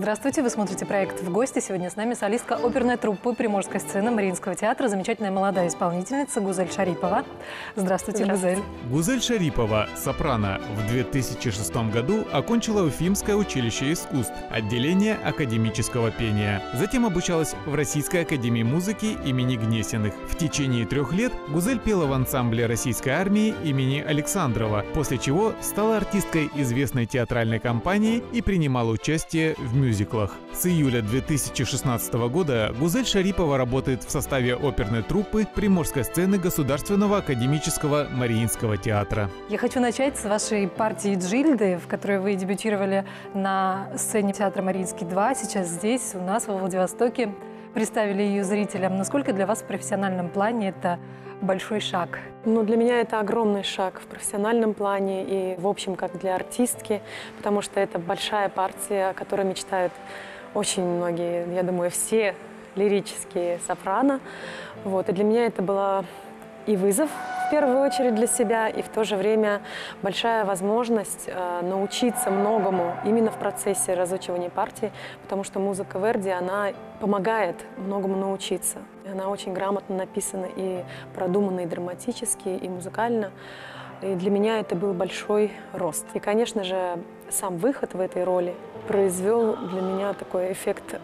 Здравствуйте, вы смотрите проект «В гости». Сегодня с нами солистка оперной труппы Приморской сцены Мариинского театра, замечательная молодая исполнительница Гузель Шарипова. Здравствуйте, Здравствуйте. Гузель. Гузель Шарипова, сопрано, в 2006 году окончила Уфимское училище искусств, отделение академического пения. Затем обучалась в Российской академии музыки имени Гнесиных. В течение трех лет Гузель пела в ансамбле Российской армии имени Александрова, после чего стала артисткой известной театральной компании и принимала участие в мюзиклах. С июля 2016 года Гузель Шарипова работает в составе оперной труппы Приморской сцены Государственного академического Мариинского театра. Я хочу начать с вашей партии «Джильды», в которой вы дебютировали на сцене театра «Мариинский 2», сейчас здесь, у нас, во Владивостоке. Представили ее зрителям. Насколько для вас в профессиональном плане это большой шаг? Ну, для меня это огромный шаг в профессиональном плане и, в общем, как для артистки, потому что это большая партия, о которой мечтают очень многие, я думаю, все лирические сопрано. Вот. И для меня это было и вызов, в первую очередь для себя, и в то же время большая возможность э, научиться многому именно в процессе разучивания партии, потому что музыка Верди, она помогает многому научиться. Она очень грамотно написана и продумана и драматически, и музыкально. И для меня это был большой рост. И, конечно же, сам выход в этой роли произвел для меня такой эффект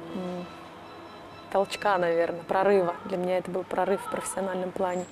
толчка, наверное, прорыва. Для меня это был прорыв в профессиональном плане.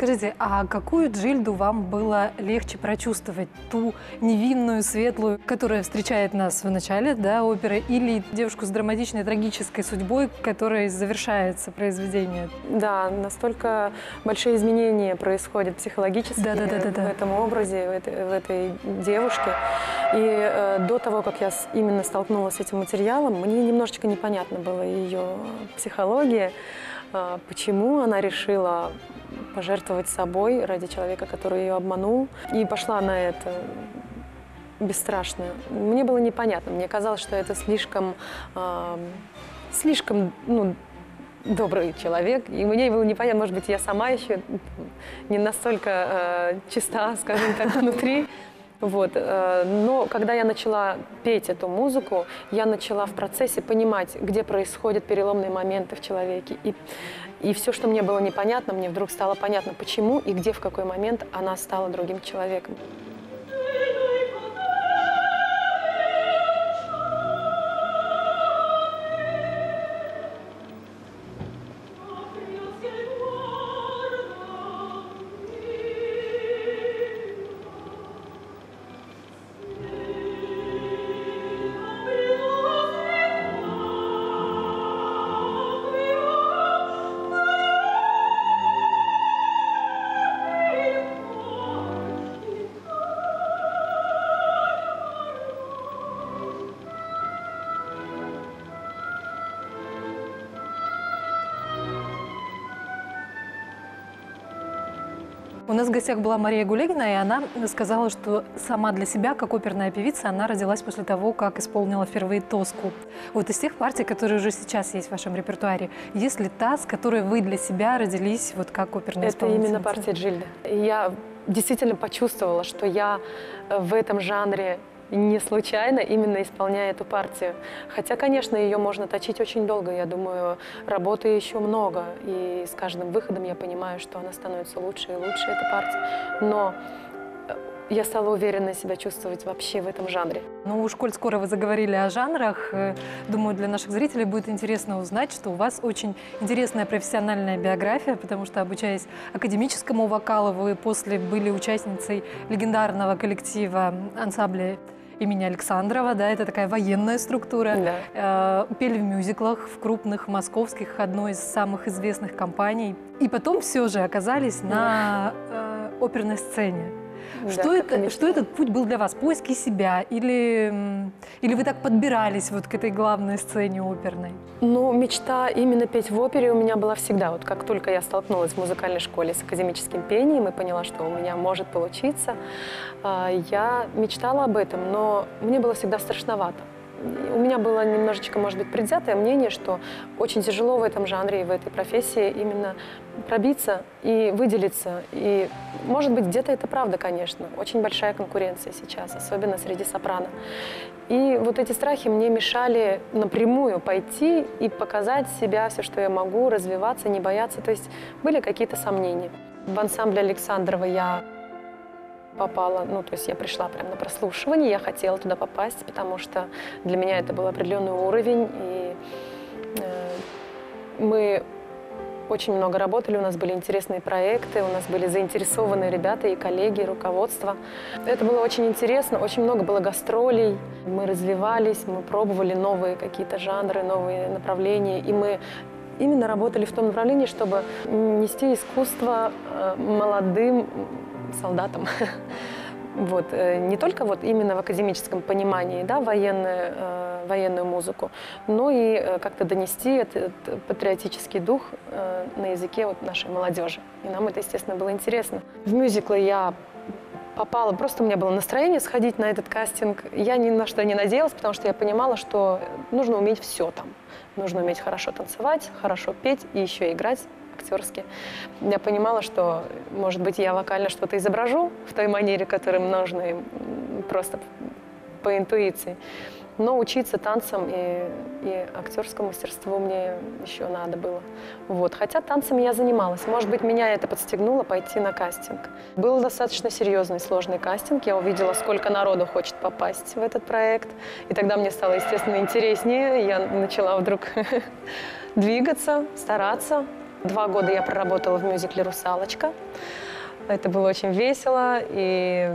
Скажите, а какую Джильду вам было легче прочувствовать? Ту невинную, светлую, которая встречает нас в начале да, оперы, или девушку с драматичной, трагической судьбой, которой завершается произведение? Да, настолько большие изменения происходят психологически да, да, да, да, в этом образе, в этой, в этой девушке. И э, до того, как я именно столкнулась с этим материалом, мне немножечко непонятно было ее психология, почему она решила пожертвовать собой ради человека, который ее обманул. И пошла на это бесстрашно. Мне было непонятно. Мне казалось, что это слишком, э, слишком, ну, добрый человек. И мне было непонятно, может быть, я сама еще не настолько э, чиста, скажем так, внутри. Вот. Э, но когда я начала петь эту музыку, я начала в процессе понимать, где происходят переломные моменты в человеке. И и все, что мне было непонятно, мне вдруг стало понятно, почему и где, в какой момент она стала другим человеком. У нас в гостях была Мария Гулегина, и она сказала, что сама для себя, как оперная певица, она родилась после того, как исполнила впервые «Тоску». Вот из тех партий, которые уже сейчас есть в вашем репертуаре, есть ли та, с которой вы для себя родились вот как оперная Это именно партия Джильда. Я действительно почувствовала, что я в этом жанре не случайно именно исполняя эту партию. Хотя, конечно, ее можно точить очень долго. Я думаю, работы еще много. И с каждым выходом я понимаю, что она становится лучше и лучше, эта партия. Но э, я стала уверенно себя чувствовать вообще в этом жанре. Ну уж коль скоро вы заговорили о жанрах, э, думаю, для наших зрителей будет интересно узнать, что у вас очень интересная профессиональная биография, потому что, обучаясь академическому вокалу, вы после были участницей легендарного коллектива ансамбля имени Александрова, да, это такая военная структура. Да. Э, пели в мюзиклах, в крупных московских, одной из самых известных компаний. И потом все же оказались на э, оперной сцене. Что, Да, это, что этот путь был для вас? Поиски себя? Или, или вы так подбирались вот к этой главной сцене оперной? Ну, мечта именно петь в опере у меня была всегда. Вот как только я столкнулась в музыкальной школе с академическим пением и поняла, что у меня может получиться, а, я мечтала об этом, но мне было всегда страшновато. У меня было немножечко, может быть, предвзятое мнение, что очень тяжело в этом жанре и в этой профессии именно пробиться и выделиться. И, может быть, где-то это правда, конечно. Очень большая конкуренция сейчас, особенно среди сопрано. И вот эти страхи мне мешали напрямую пойти и показать себя, все, что я могу, развиваться, не бояться. То есть были какие-то сомнения. В ансамбль Александрова я попала, ну, то есть я пришла прямо на прослушивание, я хотела туда попасть, потому что для меня это был определенный уровень, и э, мы очень много работали, у нас были интересные проекты, у нас были заинтересованные ребята и коллеги, и руководство. Это было очень интересно, очень много было гастролей, мы развивались, мы пробовали новые какие-то жанры, новые направления, и мы именно работали в том направлении, чтобы нести искусство э, молодым солдатам. Вот. э, Не только вот именно в академическом понимании да, военную, э, военную музыку, но и э, как-то донести этот патриотический дух э, на языке вот нашей молодежи. И нам это, естественно, было интересно. В мюзиклы я попала, просто у меня было настроение сходить на этот кастинг. Я ни на что не надеялась, потому что я понимала, что нужно уметь все там. Нужно уметь хорошо танцевать, хорошо петь и еще играть актерски. Я понимала, что, может быть, я вокально что-то изображу в той манере, и, м, просто по интуиции. Но учиться танцам и, и актерскому мастерству мне еще надо было. Вот. Хотя танцами я занималась. Может быть, меня это подстегнуло пойти на кастинг. Был достаточно серьезный, сложный кастинг. Я увидела, сколько народу хочет попасть в этот проект. И тогда мне стало, естественно, интереснее. Я начала вдруг двигаться, стараться. Два года я проработала в мюзикле «Русалочка». Это было очень весело и,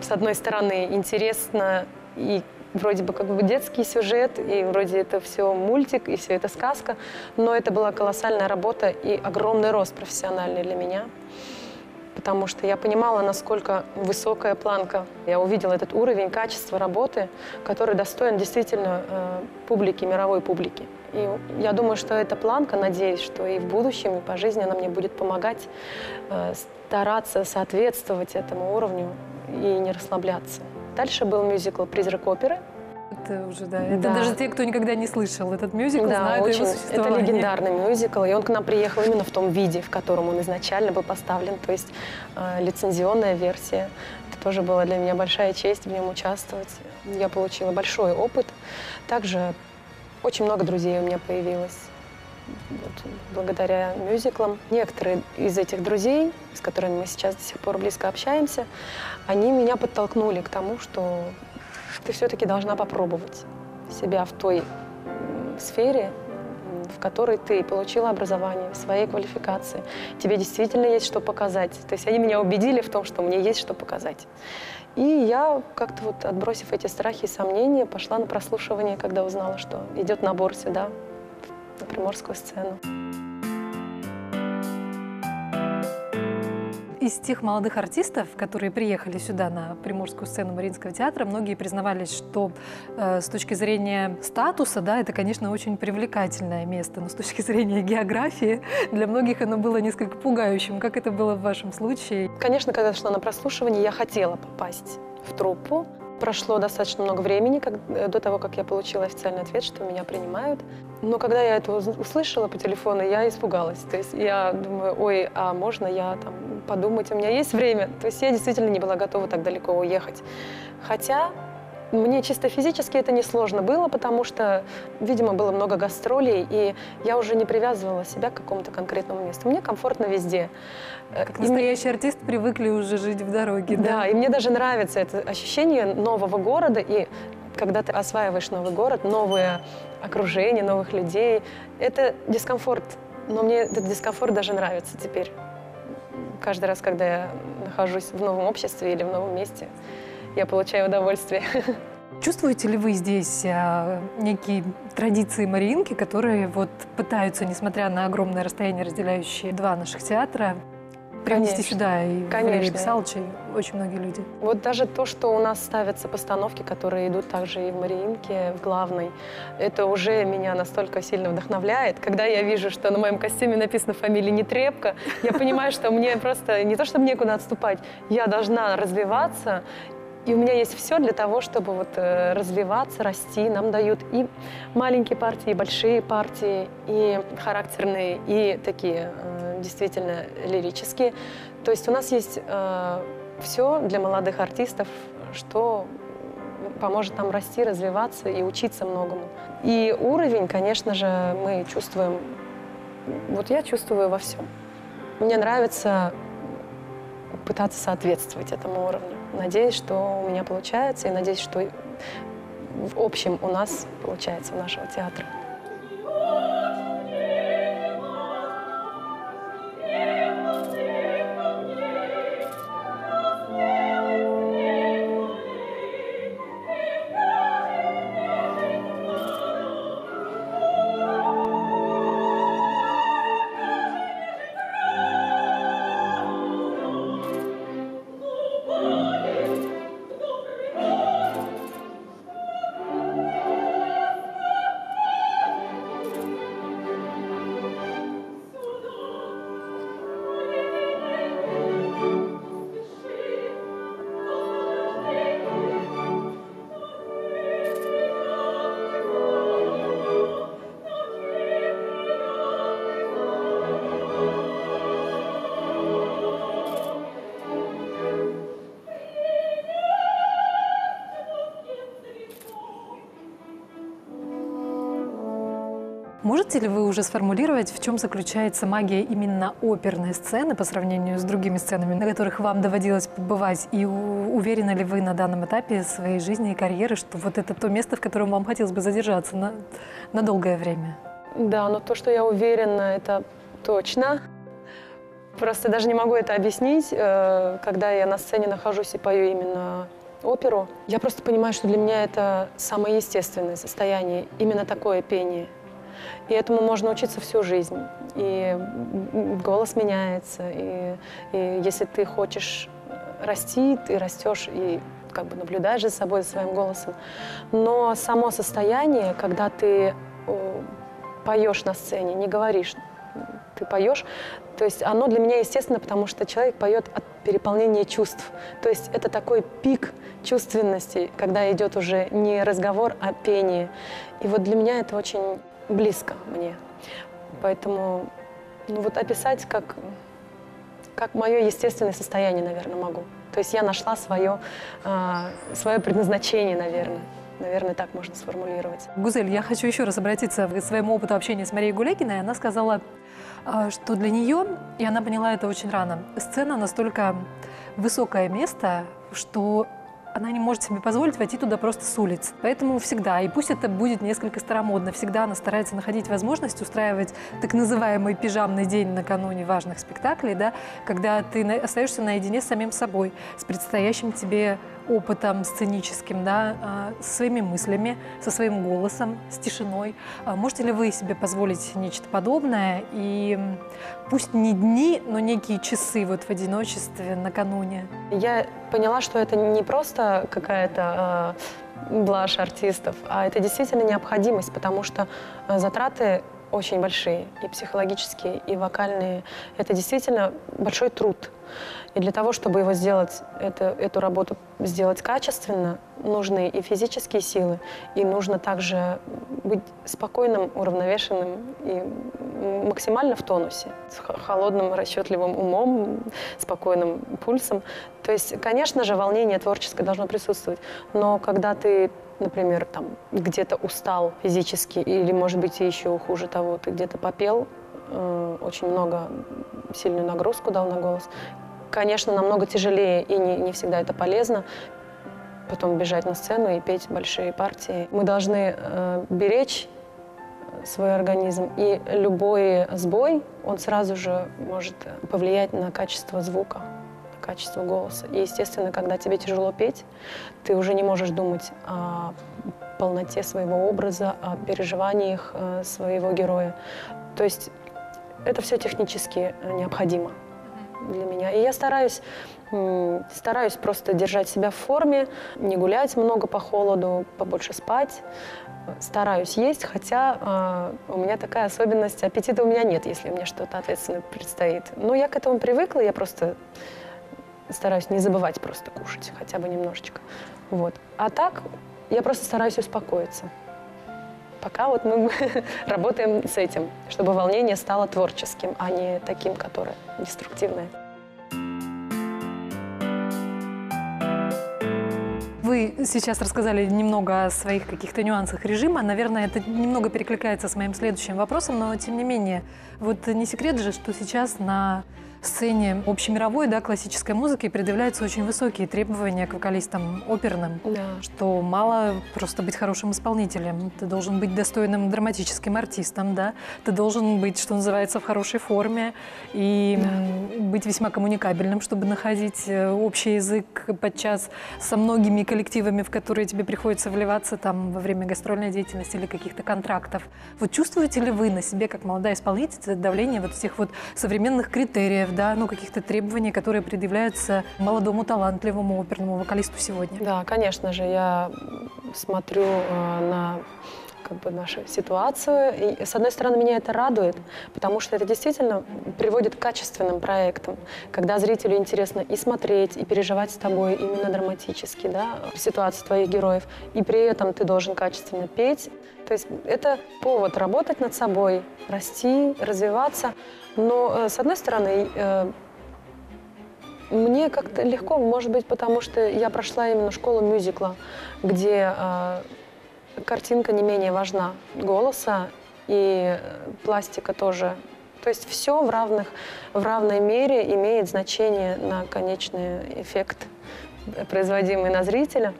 с одной стороны, интересно и вроде бы как бы детский сюжет, и вроде это все мультик, и все это сказка, но это была колоссальная работа и огромный рост профессиональный для меня, потому что я понимала, насколько высокая планка. Я увидела этот уровень качества работы, который достоин действительно э, публики, мировой публики. И я думаю, что эта планка, надеюсь, что и в будущем, и по жизни она мне будет помогать э, стараться соответствовать этому уровню и не расслабляться. Дальше был мюзикл «Призрак оперы». Это уже, да. Это Да. даже те, кто никогда не слышал этот мюзикл, Да, знают очень. его Это легендарный мюзикл, и он к нам приехал именно в том виде, в котором он изначально был поставлен, то есть э, лицензионная версия. Это тоже была для меня большая честь в нем участвовать. Я получила большой опыт. Также очень много друзей у меня появилось вот, благодаря мюзиклам. Некоторые из этих друзей, с которыми мы сейчас до сих пор близко общаемся, они меня подтолкнули к тому, что ты все-таки должна попробовать себя в той сфере, в которой ты получила образование, в своей квалификации. Тебе действительно есть что показать. То есть они меня убедили в том, что мне есть что показать. И я как-то вот, отбросив эти страхи и сомнения, пошла на прослушивание, когда узнала, что идет набор сюда, на приморскую сцену. Из тех молодых артистов, которые приехали сюда на приморскую сцену Мариинского театра, многие признавались, что э, с точки зрения статуса, да, это, конечно, очень привлекательное место, но с точки зрения географии для многих оно было несколько пугающим. Как это было в вашем случае? Конечно, когда шла на прослушивание, я хотела попасть в труппу. Прошло достаточно много времени как, э, до того, как я получила официальный ответ, что меня принимают. Но когда я это услышала по телефону, я испугалась. То есть я думаю, ой, а можно я там подумать, у меня есть время? То есть я действительно не была готова так далеко уехать. Хотя мне чисто физически это несложно было, потому что, видимо, было много гастролей, и я уже не привязывала себя к какому-то конкретному месту. Мне комфортно везде. Э, Как и настоящий артист привыкли уже жить в дороге, да? да, и мне даже нравится это ощущение нового города, и когда ты осваиваешь новый город, новое окружение, новых людей, это дискомфорт. Но мне этот дискомфорт даже нравится теперь. Каждый раз, когда я нахожусь в новом обществе или в новом месте, я получаю удовольствие. Чувствуете ли вы здесь а, некие традиции Мариинки, которые вот пытаются, несмотря на огромное расстояние, разделяющее два наших театра, принести Конечно. сюда и Конечно. Валерий Писалыч, и очень многие люди? Вот даже то, что у нас ставятся постановки, которые идут также и в Мариинке, в главной, это уже меня настолько сильно вдохновляет. Когда я вижу, что на моем костюме написано фамилия Нетребко, я понимаю, что мне просто не то, чтобы некуда отступать, я должна развиваться, и у меня есть все для того, чтобы вот э, развиваться, расти. Нам дают и маленькие партии, и большие партии, и характерные, и такие э, действительно лирические. То есть у нас есть все для молодых артистов, что поможет нам расти, развиваться и учиться многому. И уровень, конечно же, мы чувствуем, вот я чувствую во всем. Мне нравится пытаться соответствовать этому уровню. Надеюсь, что у меня получается, и надеюсь, что в общем у нас получается, у нашего театра. Можете ли вы уже сформулировать, в чем заключается магия именно оперной сцены по сравнению с другими сценами, на которых вам доводилось побывать? И уверены ли вы на данном этапе своей жизни и карьеры, что вот это то место, в котором вам хотелось бы задержаться на, на долгое время? Да, но то, что я уверена, это точно. Просто даже не могу это объяснить, э, когда я на сцене нахожусь и пою именно оперу. Я просто понимаю, что для меня это самое естественное состояние, именно такое пение. И этому можно учиться всю жизнь. И голос меняется. И, и если ты хочешь расти, ты растешь и как бы наблюдаешь за собой, за своим голосом. Но само состояние, когда ты э, поешь на сцене, не говоришь, ты поешь, то есть оно для меня естественно, потому что человек поет от переполнения чувств. То есть это такой пик чувственности, когда идет уже не разговор, а пение. И вот для меня это очень близко мне. Поэтому ну вот описать как, как мое естественное состояние, наверное, могу. То есть я нашла свое, а, свое предназначение, наверное. Наверное, так можно сформулировать. Гузель, я хочу еще раз обратиться к своему опыту общения с Марией Гулегиной. Она сказала, а, что для нее, и она поняла это очень рано, сцена настолько высокое место, что она не может себе позволить войти туда просто с улиц. Поэтому всегда, и пусть это будет несколько старомодно, всегда она старается находить возможность устраивать так называемый пижамный день накануне важных спектаклей, да, когда ты остаешься наедине с самим собой, с предстоящим тебе опытом сценическим, да, а, своими мыслями, со своим голосом, с тишиной. А Можете ли вы себе позволить нечто подобное? И пусть не дни, но некие часы вот в одиночестве накануне. Я поняла, что это не просто какая-то э, блажь артистов, а это действительно необходимость, потому что затраты очень большие, и психологические, и вокальные. Это действительно большой труд. И для того, чтобы его сделать, это, эту работу сделать качественно, нужны и физические силы, и нужно также быть спокойным, уравновешенным и максимально в тонусе, с холодным, расчетливым умом, спокойным пульсом. То есть, конечно же, волнение творческое должно присутствовать, но когда ты например, там где-то устал физически, или, может быть, еще хуже того, ты где-то попел, э, очень много, сильную нагрузку дал на голос, конечно, намного тяжелее, и не, не всегда это полезно, потом бежать на сцену и петь большие партии. Мы должны э, беречь свой организм, и любой сбой, он сразу же может повлиять на качество звука, на качество голоса. И, естественно, когда тебе тяжело петь, ты уже не можешь думать о полноте своего образа, о переживаниях э, своего героя. То есть это все технически э, необходимо для меня. И я стараюсь, стараюсь просто держать себя в форме, не гулять много по холоду, побольше спать. Стараюсь есть, хотя э, у меня такая особенность, аппетита у меня нет, если мне что-то ответственно предстоит. Но я к этому привыкла, я просто стараюсь не забывать просто кушать, хотя бы немножечко. Вот. А так я просто стараюсь успокоиться. Пока вот мы работаем с этим, чтобы волнение стало творческим, а не таким, которое деструктивное. Вы сейчас рассказали немного о своих каких-то нюансах режима. Наверное, это немного перекликается с моим следующим вопросом, но тем не менее, вот не секрет же, что сейчас на сцене общемировой да, классической музыки предъявляются очень высокие требования к вокалистам оперным, Да. что мало просто быть хорошим исполнителем. Ты должен быть достойным драматическим артистом, да? ты должен быть, что называется, в хорошей форме и м, быть весьма коммуникабельным, чтобы находить э, общий язык подчас со многими коллективами, в которые тебе приходится вливаться там во время гастрольной деятельности или каких-то контрактов. Вот чувствуете ли вы на себе, как молодая исполнительница, давление вот этих вот современных критериев, да, ну, каких-то требований, которые предъявляются молодому талантливому оперному вокалисту сегодня? Да, конечно же, я смотрю э, на как бы нашу ситуацию. И, с одной стороны, меня это радует, потому что это действительно приводит к качественным проектам, когда зрителю интересно и смотреть, и переживать с тобой именно драматически, да, ситуацию твоих героев. И при этом ты должен качественно петь. То есть это повод работать над собой, расти, развиваться. Но, э, с одной стороны, э, мне как-то легко, может быть, потому что я прошла именно школу мюзикла, где э, картинка не менее важна голоса и пластика тоже. То есть все в, равных, в равной мере имеет значение на конечный эффект, производимый на зрителя.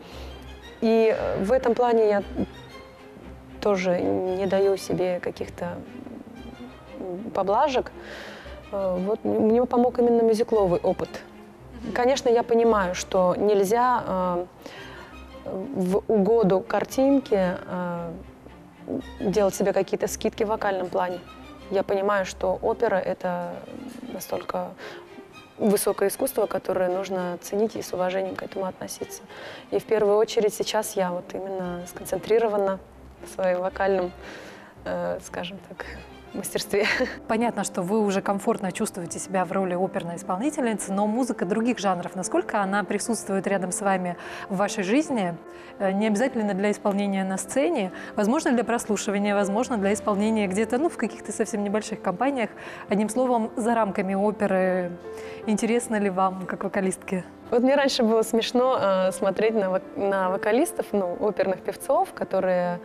И в этом плане я тоже не даю себе каких-то поблажек. Э, Вот мне помог именно мюзикловый опыт. Конечно, я понимаю, что нельзя э, в угоду картинке э, делать себе какие-то скидки в вокальном плане. Я понимаю, что опера — это настолько высокое искусство, которое нужно ценить и с уважением к этому относиться. И в первую очередь сейчас я вот именно сконцентрирована в своем вокальном, э, скажем так, мастерстве. Понятно, что вы уже комфортно чувствуете себя в роли оперной исполнительницы, но музыка других жанров, насколько она присутствует рядом с вами в вашей жизни, э, не обязательно для исполнения на сцене, возможно, для прослушивания, возможно, для исполнения где-то, ну, в каких-то совсем небольших компаниях. Одним словом, за рамками оперы. Интересно ли вам, как вокалистке? Вот мне раньше было смешно э, смотреть на, вок- на вокалистов, ну, оперных певцов, которые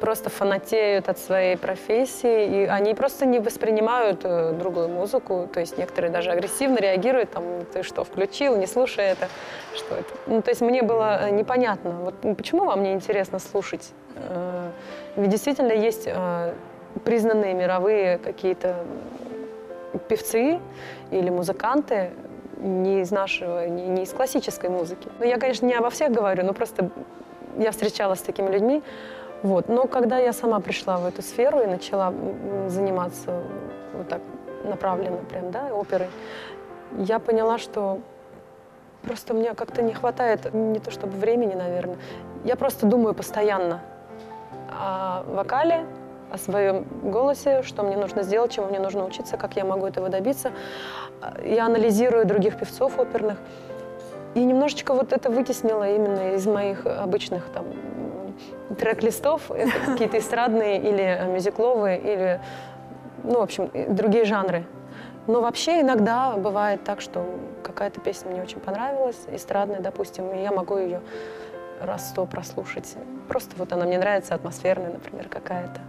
просто фанатеют от своей профессии, и они просто не воспринимают э, другую музыку, то есть некоторые даже агрессивно реагируют, там, ты что, включил, не слушай это, что это. Ну, то есть мне было э, непонятно, вот почему вам не интересно слушать? Э, Ведь действительно есть признанные мировые какие-то певцы или музыканты, не из нашего, не, не из классической музыки. Ну, я, конечно, не обо всех говорю, но просто я встречалась с такими людьми. Вот. Но когда я сама пришла в эту сферу и начала заниматься вот так направленно прям, да, оперой, я поняла, что просто мне как-то не хватает, не то чтобы времени, наверное. Я просто думаю постоянно о вокале, о своем голосе, что мне нужно сделать, чему мне нужно учиться, как я могу этого добиться. Я анализирую других певцов оперных. И немножечко вот это вытеснило именно из моих обычных там трек-листов, какие-то эстрадные или э, мюзикловые, или, ну, в общем, другие жанры. Но вообще иногда бывает так, что какая-то песня мне очень понравилась, эстрадная, допустим, и я могу ее раз сто прослушать. Просто вот она мне нравится, атмосферная, например, какая-то.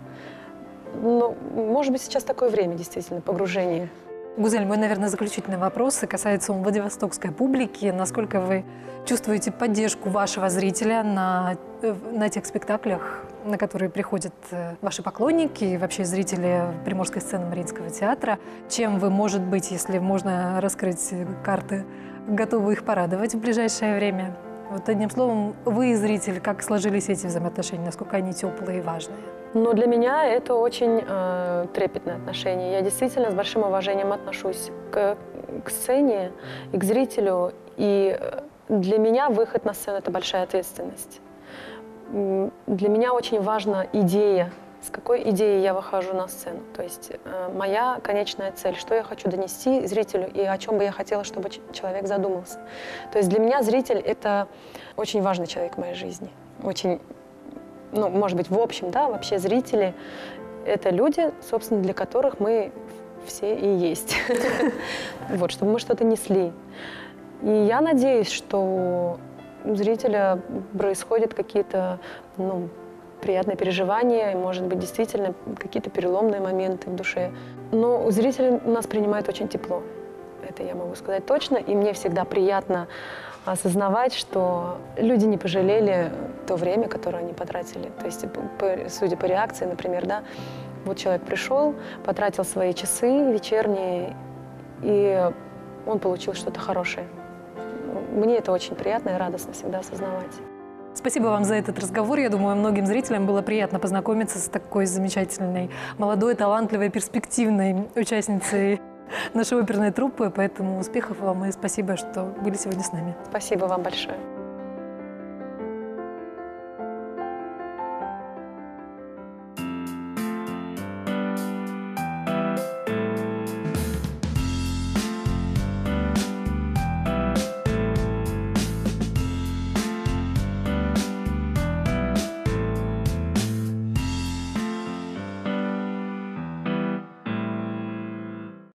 Ну, может быть, сейчас такое время, действительно, погружение. Гузель, мой, наверное, заключительный вопрос касается Владивостокской публики. Насколько вы чувствуете поддержку вашего зрителя на, э, на тех спектаклях, на которые приходят э, ваши поклонники и вообще зрители Приморской сцены Мариинского театра? Чем вы, может быть, если можно раскрыть карты, готовы их порадовать в ближайшее время. Вот одним словом, вы и зритель, как сложились эти взаимоотношения, насколько они теплые и важные? Но для меня это очень э, трепетное отношение. Я действительно с большим уважением отношусь к, к сцене и к зрителю. И э, для меня выход на сцену – это большая ответственность. Для меня очень важна идея, с какой идеей я выхожу на сцену. То есть э, моя конечная цель, что я хочу донести зрителю и о чем бы я хотела, чтобы человек задумался. То есть для меня зритель — это очень важный человек в моей жизни. Очень, ну, может быть, в общем, да, вообще зрители — это люди, собственно, для которых мы все и есть. Вот, чтобы мы что-то несли. И я надеюсь, что у зрителя происходят какие-то ну, приятные переживания, может быть, действительно какие-то переломные моменты в душе. Но зрители нас принимают очень тепло. Это я могу сказать точно. И мне всегда приятно осознавать, что люди не пожалели то время, которое они потратили. То есть, судя по реакции, например, да, вот человек пришел, потратил свои часы вечерние, и он получил что-то хорошее. Мне это очень приятно и радостно всегда осознавать. Спасибо вам за этот разговор. Я думаю, многим зрителям было приятно познакомиться с такой замечательной, молодой, талантливой, перспективной участницей нашей оперной труппы. Поэтому успехов вам и спасибо, что были сегодня с нами. Спасибо вам большое.